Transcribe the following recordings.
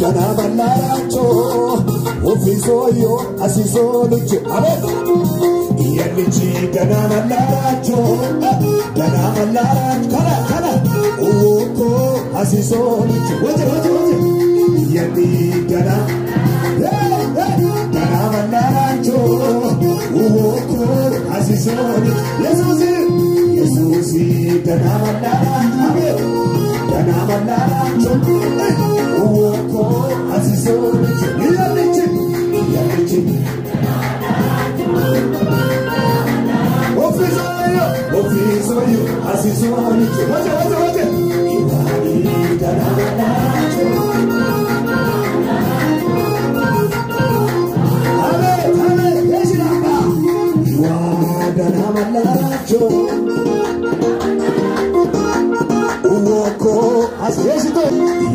tanabanaracho ofisoyo asisolucho abe. Yelichi tanabanaracho tanabanarach kana kana owoko asisolucho wote wote wote yeli tana tanabanaracho owoko asisolucho yesusi yesusi tanabanaracho tanabanaracho dananacho. Uwoko asiyeshito.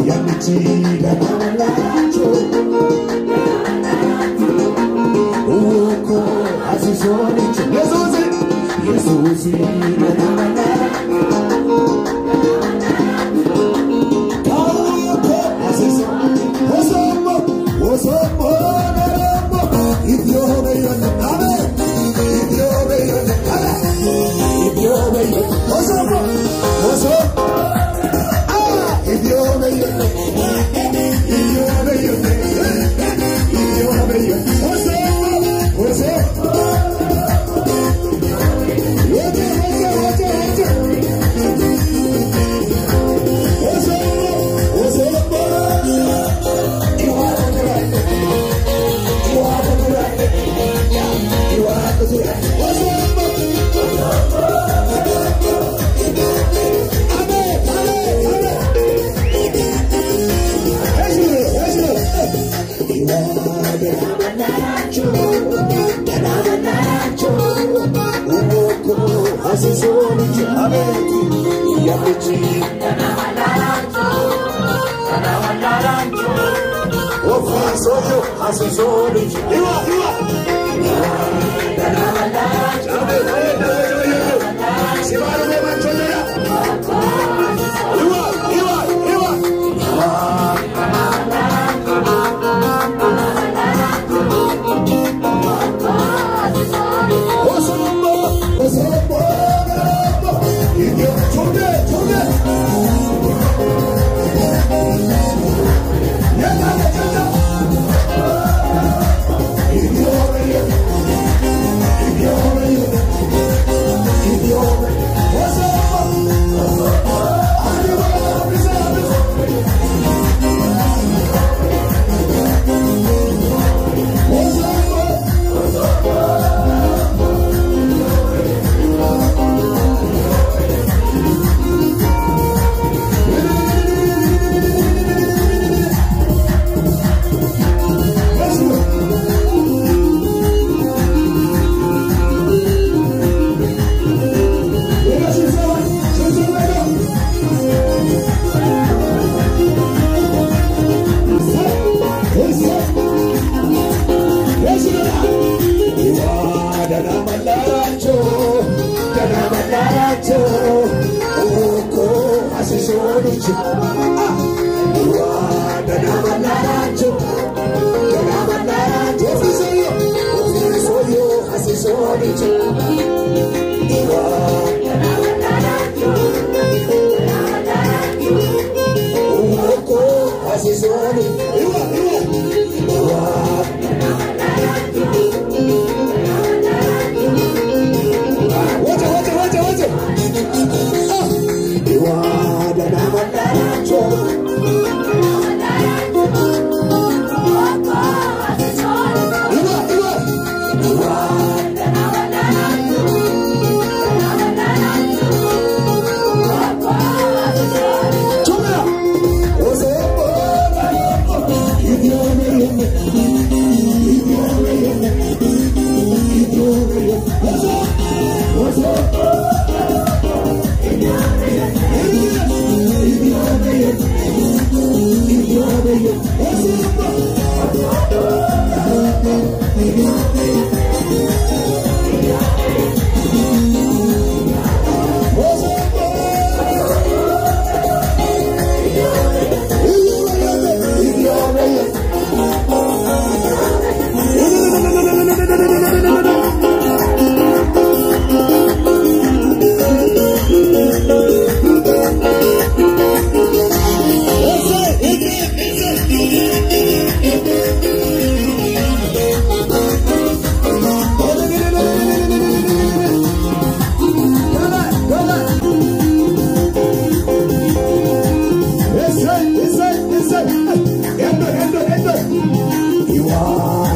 Yamichi dananacho. Uwoko asisonicho. Yesusi. Yesusi dananacho. yo, yo, yo, Nacho, Canada Nacho, Umoko, Azizoni, Abeti, Yakuchi, Canada Nacho, Canada Nacho, Ofa Sojo, Azizoni, Iwa, Iwa.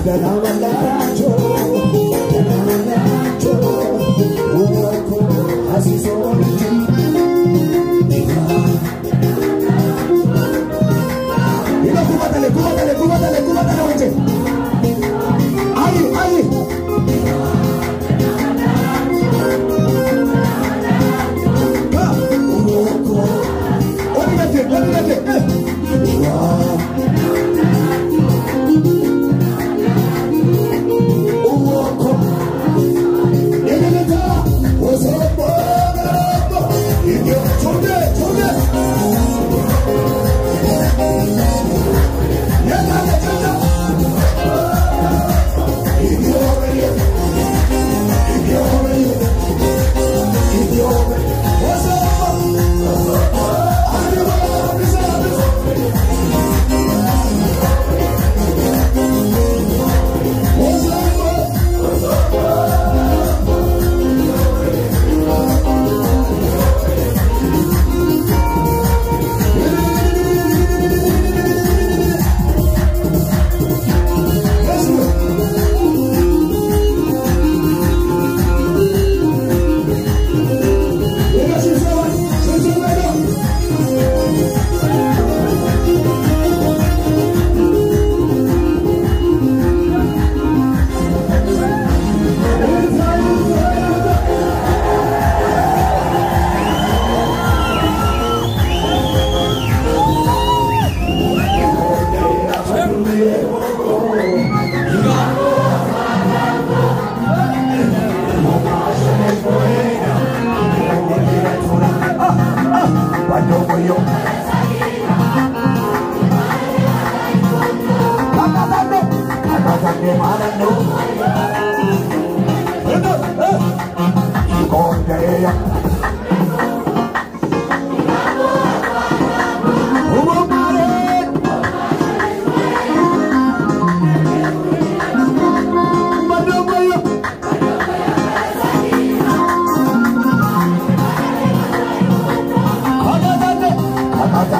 Ramana